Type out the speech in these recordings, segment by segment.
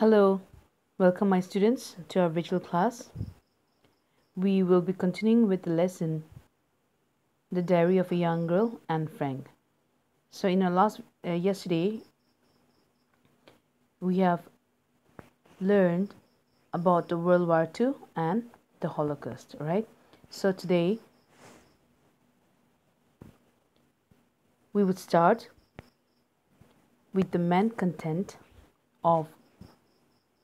Hello, welcome my students to our virtual class. We will be continuing with the lesson The Diary of a Young Girl Anne Frank. So in our last uh, yesterday we have learned about the World War II and the Holocaust, right? So today we would start with the main content of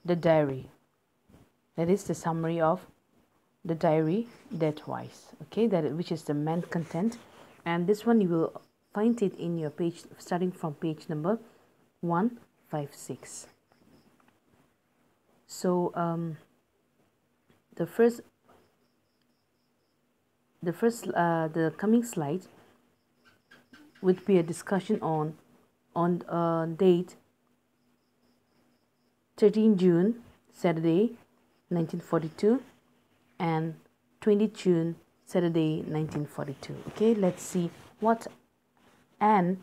the diary. That is the summary of the diary that wise okay? That which is the main content. And this one you will find it in your page starting from page number 156 so um, the first the first uh, the coming slide would be a discussion on on uh, date 13 June, Saturday, 1942, and 20 June, Saturday, 1942. Okay, let's see what Anne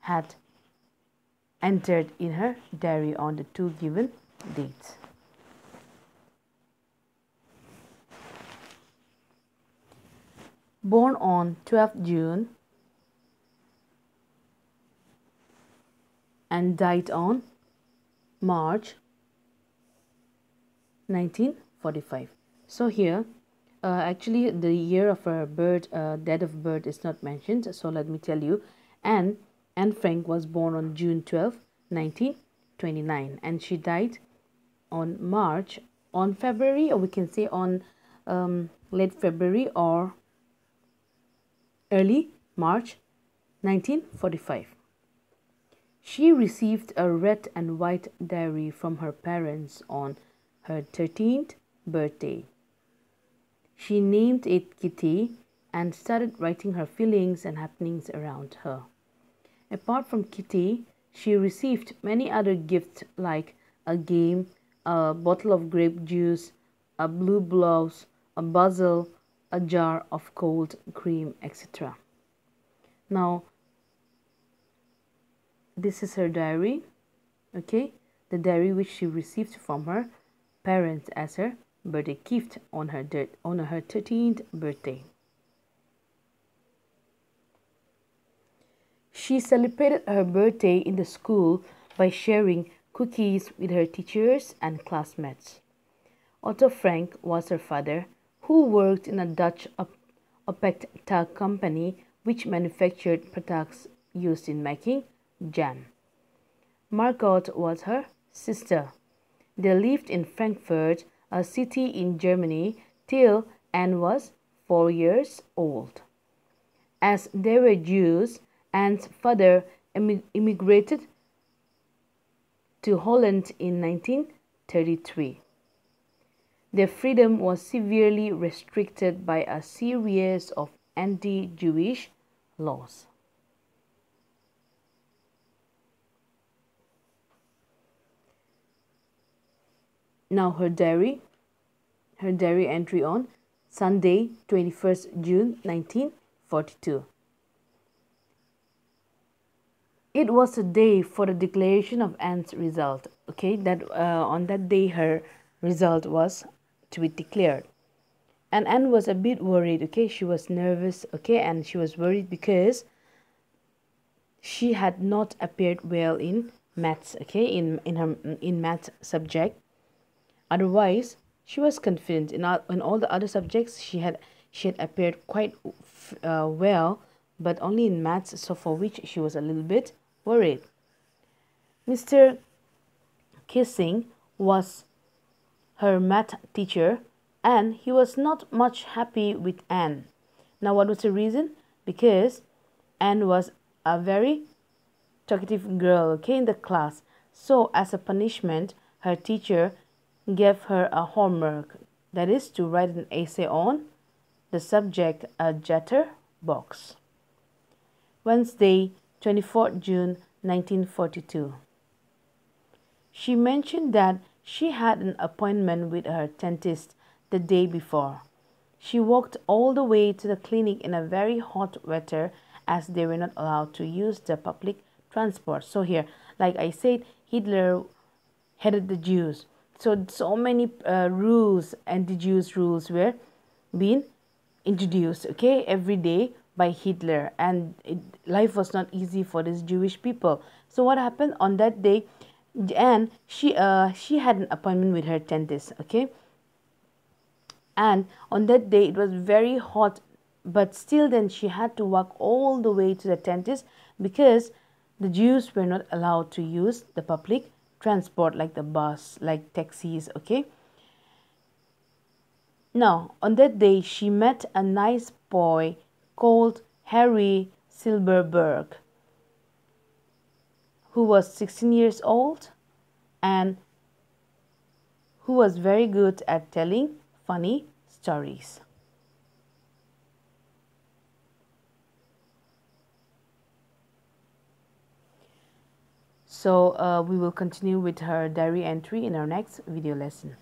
had entered in her diary on the two given dates. Born on 12 June and died on March 1945. So here, uh, actually the year of her birth, uh, date of birth is not mentioned. So let me tell you. Anne, Anne Frank was born on June 12, 1929 and she died on March, on February or we can say on um, late February or early March 1945. She received a red and white diary from her parents on her 13th birthday. She named it Kitty and started writing her feelings and happenings around her. Apart from Kitty, she received many other gifts like a game, a bottle of grape juice, a blue blouse, a puzzle, a jar of cold cream, etc. Now, this is her diary okay? The diary which she received from her parents as her birthday gift on her on her 13th birthday. She celebrated her birthday in the school by sharing cookies with her teachers and classmates. Otto frank was her father who worked in a dutch Opekta company which manufactured products used in making Jan. Margot was her sister. They lived in Frankfurt, a city in Germany, till Anne was four years old. As they were Jews, Anne's father immigrated to Holland in 1933. Their freedom was severely restricted by a series of anti Jewish laws. Now her diary, her diary entry on Sunday, 21st June 1942. It was a day for the declaration of Anne's result. Okay, that uh, on that day her result was to be declared. And Anne was a bit worried. Okay, she was nervous. Okay, and she was worried because she had not appeared well in maths. Okay, in in her in math subject Otherwise, she was confident in all, in all the other subjects. She had she had appeared quite uh, well, but only in maths, so for which she was a little bit worried. Mr. Keesing was her math teacher, and he was not much happy with Anne. Now, what was the reason? Because Anne was a very talkative girl, okay, in the class. So, as a punishment, her teacher gave her a homework that is to write an essay on the subject a jetter box. Wednesday, 24th June 1942. She mentioned that she had an appointment with her dentist the day before. She walked all the way to the clinic in a very hot weather as they were not allowed to use the public transport. So here, like I said, Hitler hated the Jews. So, so many uh, rules, anti-Jews rules were being introduced, okay, every day by Hitler. And it, life was not easy for these Jewish people. So what happened on that day, and she, uh, she had an appointment with her dentist, okay. And on that day, it was very hot, but still then she had to walk all the way to the dentist because the Jews were not allowed to use the public transport like the bus, like taxis, okay? Now, on that day, she met a nice boy called Harry Silberberg, who was 16 years old and who was very good at telling funny stories. So uh, we will continue with her diary entry in our next video lesson.